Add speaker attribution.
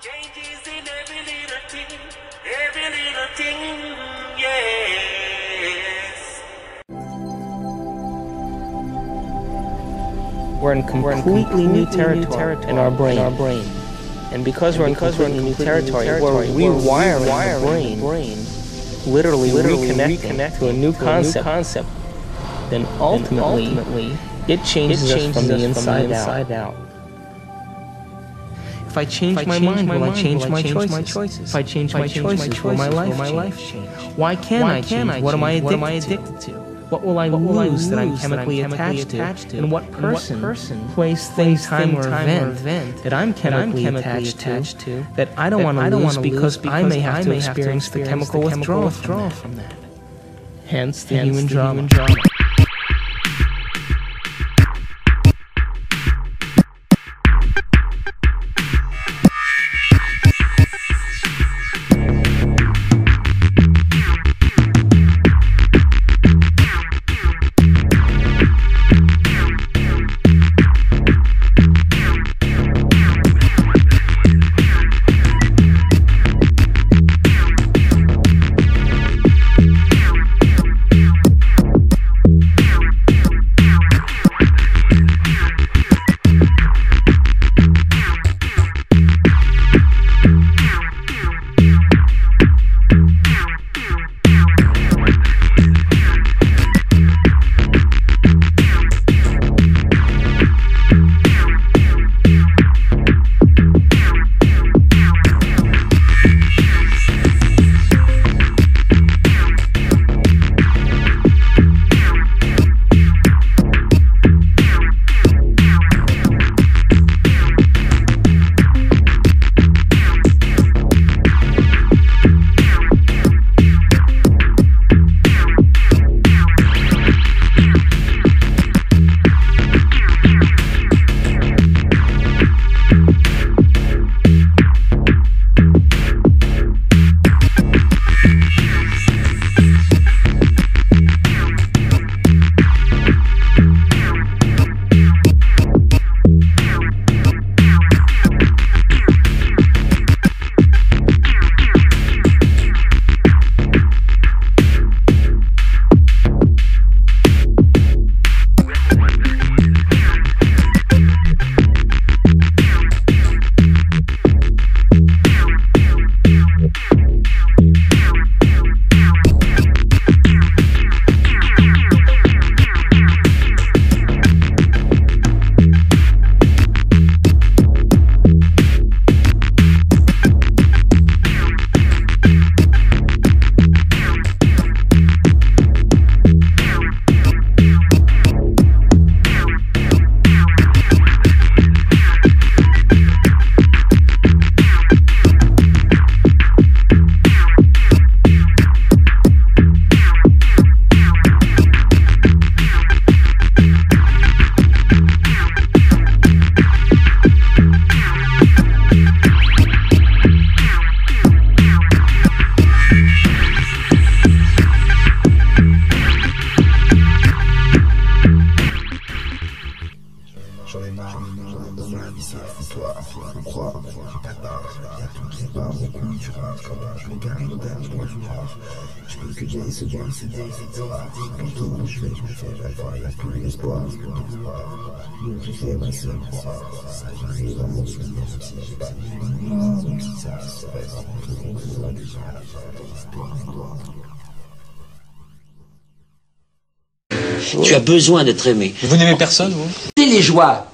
Speaker 1: Changes in every little thing, every little thing, yes.
Speaker 2: We're in completely, completely new, territory new territory in our brain. In our brain. And because and we're in because we're in new territory, territory we're rewiring, rewiring the brain, the brain literally, literally reconnecting, reconnecting to a new concept. A new concept. Then ultimately, then ultimately it changes, it changes us from the inside, the inside out. out. If I change, my, mind, will I change, my, choices? If I change, my, choices, will my life, change? Why can't I change? What am I addicted, to? What will I what lose, lose that I'm chemically, that I'm chemically attached, attached to? to? And what person, and what person place, thing, time, or, event event that I'm chemically, that I'm chemically attached, attached to, that I don't want to lose because, because I may have I to may experience, to experience the chemical, the chemical withdrawal, withdrawal from that. From that. Hence the Hence human the drama. Human drama.
Speaker 3: tu as besoin d'être aimé.
Speaker 4: Vous n'aimez personne, vous?
Speaker 3: C'est les joies,